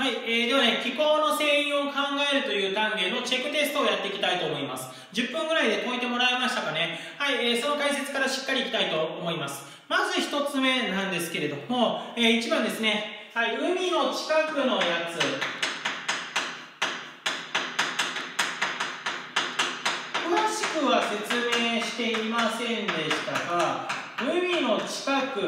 はい、えー、ではね、気候の遷移を考えるという単元のチェックテストをやっていきたいと思います。10分ぐらいで解いてもらえましたかね？はい、えー、その解説からしっかりいきたいと思います。まず1つ目なんですけれども、えー、1番ですね。はい、海の近くのやつ。詳しくは説明していませんでしたが、海の近く、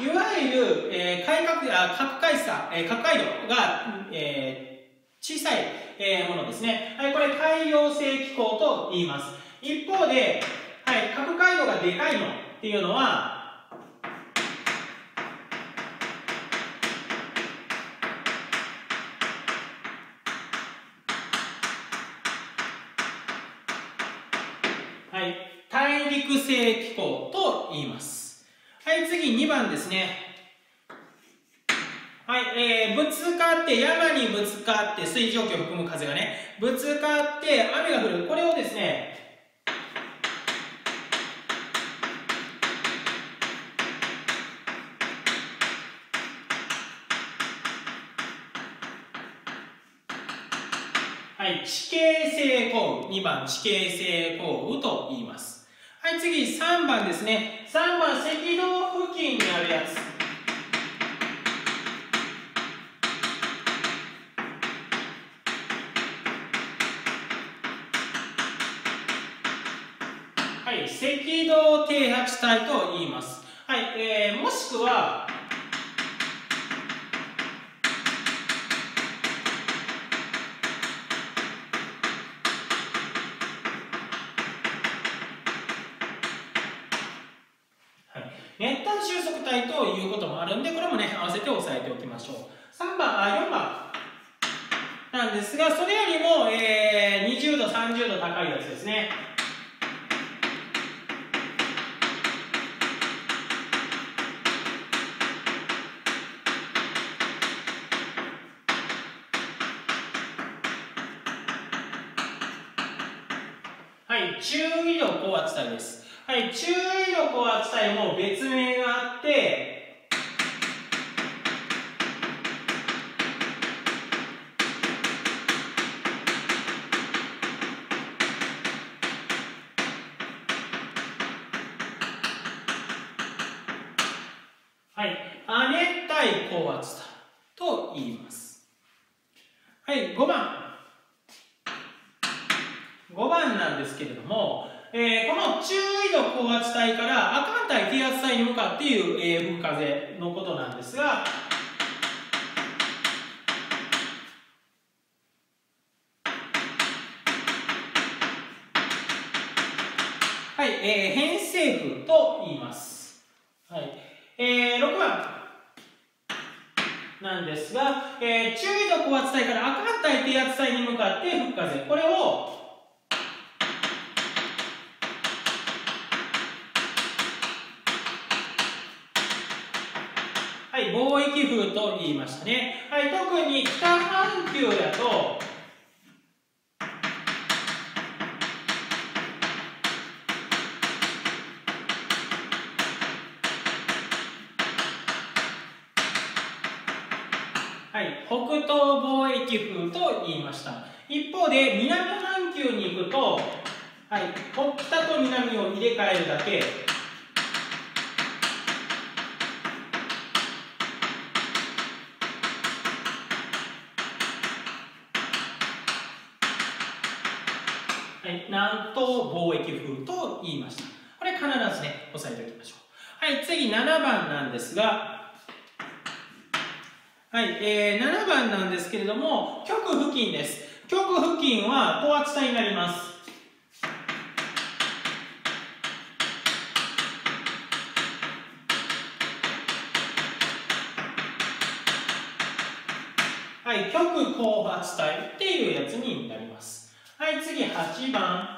いわゆる、えー、海角あ角海差、えー、角海度が、えー、小さい、えー、ものですね。はい、これ海洋性気候と言います。一方で、はい、角海度がでかいのっていうのは、はい、大陸性気候と言います。はい、次2番ですね。はい、えー、ぶつかって、山にぶつかって、水蒸気を含む風がね、ぶつかって雨が降る。これをですね、はい、地形性降雨。2番、地形性降雨と言います。はい、次、3番ですね。3番、赤道付近にあるやつ。はい、赤道停泊帯と言います。はい、えー、もしくは、熱帯収束帯ということもあるんで、これもね、合わせて押さえておきましょう。3番、あ、4番なんですが、それよりも、えー、20度、30度高いやつですね。はい、中緯度高圧帯です。はい、中緯度高圧帯も別名があって、はい、亜熱帯高圧帯と言います。はい、5番。5番なんですけれども、えー、この中緯度高圧帯から亜寒帯低圧帯に向かっていう、えー、吹く風のことなんですが、はい、えー、偏西風と言います。はい、えー、6番なんですが、えー、中緯度高圧帯から亜寒帯低圧帯に向かって吹く風、これを貿易風と言いましたね。はい、特に北半球だと、はい、北東貿易風と言いました。一方で、南半球に行くと、はい、北と南を入れ替えるだけ、南東貿易風と言いました。これ必ずね、押さえておきましょう。はい、次7番なんですが、はい、えー、7番なんですけれども、極付近です。極付近は高圧帯になります。はい、極高圧帯っていうやつになります。はい、次8番。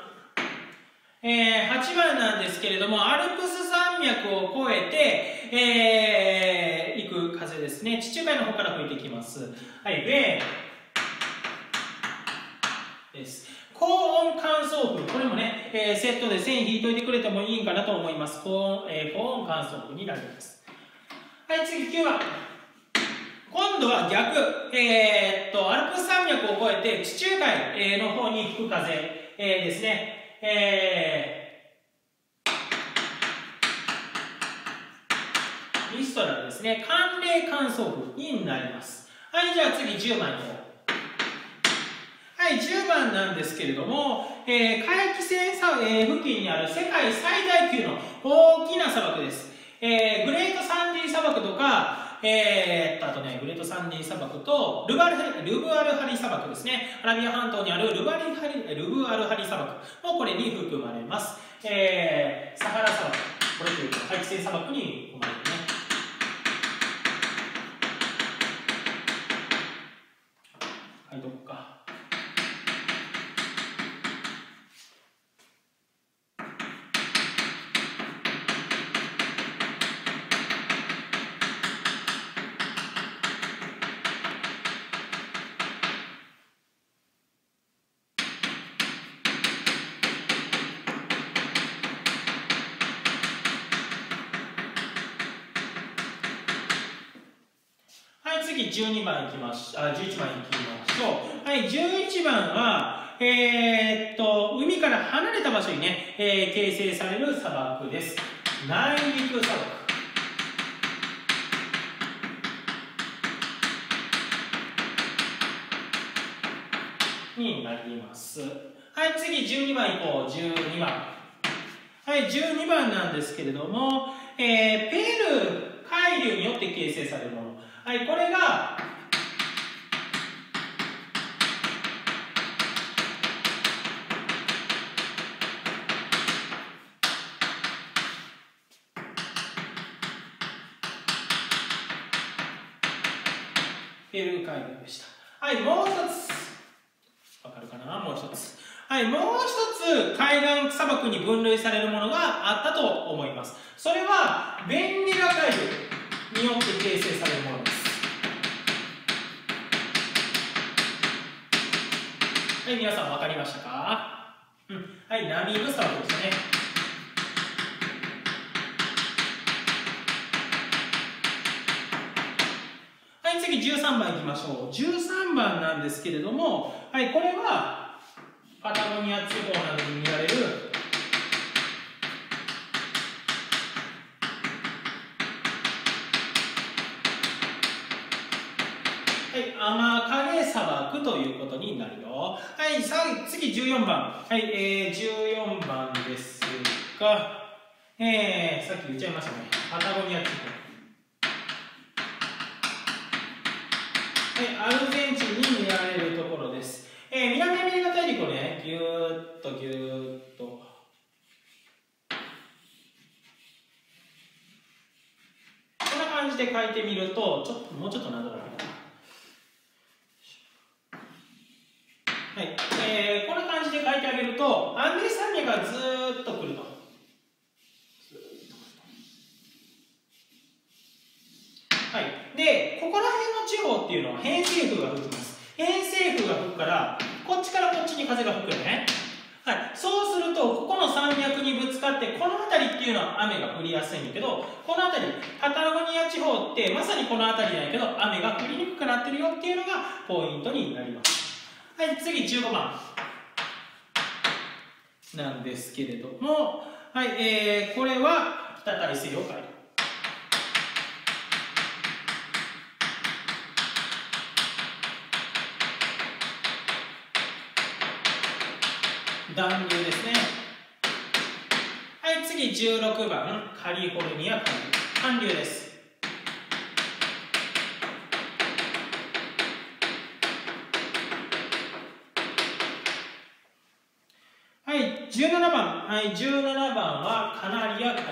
えー、8番なんですけれども、アルプス山脈を越えて、えー、行く風ですね。地中海の方から吹いてきます。はい、ベーです。高温乾燥風。これもね、えー、セットで線引いといてくれてもいいんかなと思います。高温,、えー、高温乾燥風になります。はい、次9番。今度は逆、えー、っと、アルプス山脈を越えて地中海の方に吹く風、えー、ですね。えー、ミストラルですね。寒冷乾燥風になります。はい、じゃあ次10番いこう。はい、10番なんですけれども、えー、海域線さ、えー、付近にある世界最大級の大きな砂漠です。えー、グレートサンディ砂漠とか、えー、っと、あとね、サンディ砂漠とルバルルブアルハリ砂漠ですね。アラビア半島にあるルバリハリルブアルハリ砂漠もこれに含まれます。えー、サハラ砂漠、これというか、大気性砂漠に含まれます。はい、どっか。次12番いきまし、あ、11番いきましょう。はい、11番は、えー、っと、海から離れた場所にね、えー、形成される砂漠です。内陸砂漠。になります。はい、次12番いこう。12番。はい、12番なんですけれども、えー、ペルー海流によって形成されるもの。はい、これが、ペルー海流でした。はい、もう一つ。わかるかな？もう一つ。はい、もう一つ海岸砂漠に分類されるものがあったと思います。それは、ベンニラ海流によって形成されるものです。はい、皆さん分かりましたか？うん。はい、ナミブ砂漠ですね。はい、次13番いきましょう。13番なんですけれども、はい、これは、パタゴニア地方などに見られるはい、甘辛砂漠ということになるよ。はい、さ次14番。はい、えー、14番ですが、えー、さっき言っちゃいましたね。パタゴニア地方。はい、アルゼンチンに見られるところです。えー、南アメリカ大陸をね、ぎゅーっとぎゅーっと。こんな感じで書いてみると、ちょっと、もうちょっとなぞらかな。はい、えー、こんな感じと、アンデス山脈がずっと来ると。はい、で、ここら辺の地方っていうのは偏西風が吹きます。偏西風が吹くから、こっちからこっちに風が吹くよね。はい、そうすると、ここの山脈にぶつかって、この辺りっていうのは雨が降りやすいんだけど、この辺り、パタゴニア地方って、まさにこの辺りなんやけど、雨が降りにくくなってるよっていうのがポイントになります。はい、次15番なんですけれども、はい、えー、これは北大西洋海流。暖流ですね。はい、次16番、カリフォルニア。寒流です。17番、はい、17番はカナリア海流。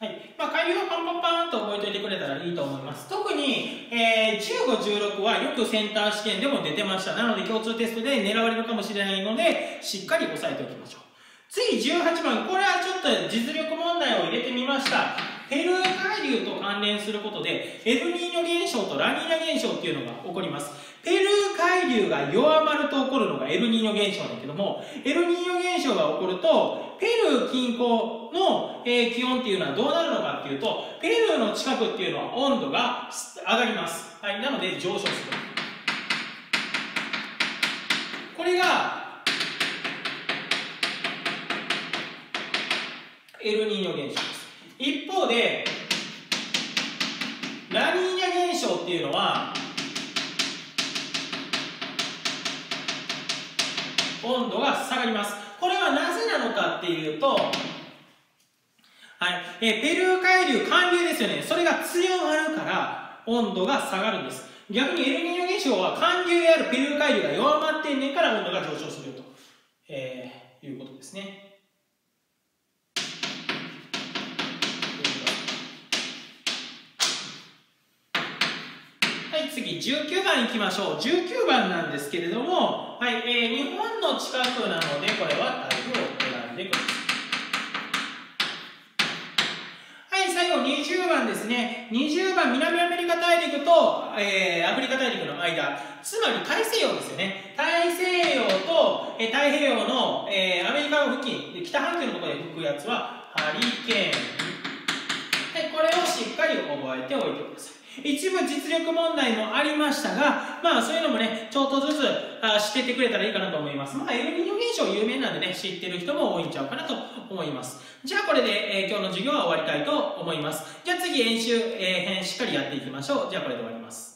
はいまあ、海流はパンパンパンと覚えておいてくれたらいいと思います。特に、えー、15、16はよくセンター試験でも出てました。なので共通テストで狙われるかもしれないので、しっかり押さえておきましょう。次18番、これはちょっと実力問題を入れてみました。ペルー海流と関連することで、エルニーニョ現象とラニーニャ現象っていうのが起こります。ペルー海流が弱まると起こるのがエルニーニョ現象だけども、エルニーニョ現象が起こると、ペルー近郊の、えー、気温っていうのはどうなるのかっていうと、ペルーの近くっていうのは温度が上がります。はい、なので上昇する。これが、エルニーニョ現象です。一方で、ラニーニャ現象っていうのは、温度が下がります。これはなぜなのかっていうと、はい、えペルー海流、寒流ですよね。それが強まるから温度が下がるんです。逆にエルニーニョ現象は寒流であるペルー海流が弱まってんねんから温度が上昇すると、えー、いうことですね。次19番いきましょう。19番なんですけれども、はい、えー、日本の近くなので、これは台風を選んでください。はい、最後20番ですね。20番、南アメリカ大陸と、えー、アフリカ大陸の間、つまり大西洋ですよね。大西洋と、えー、太平洋の、えー、アメリカの付近、北半球のところで吹くやつは、ハリケーン。はい、これをしっかり覚えておいてください。一部実力問題もありましたが、まあそういうのもね、ちょっとずつあ知っててくれたらいいかなと思います。まあエルニーニョ現象有名なんでね、知ってる人も多いんちゃうかなと思います。じゃあこれで、えー、今日の授業は終わりたいと思います。じゃあ次演習、えー、編しっかりやっていきましょう。じゃあこれで終わります。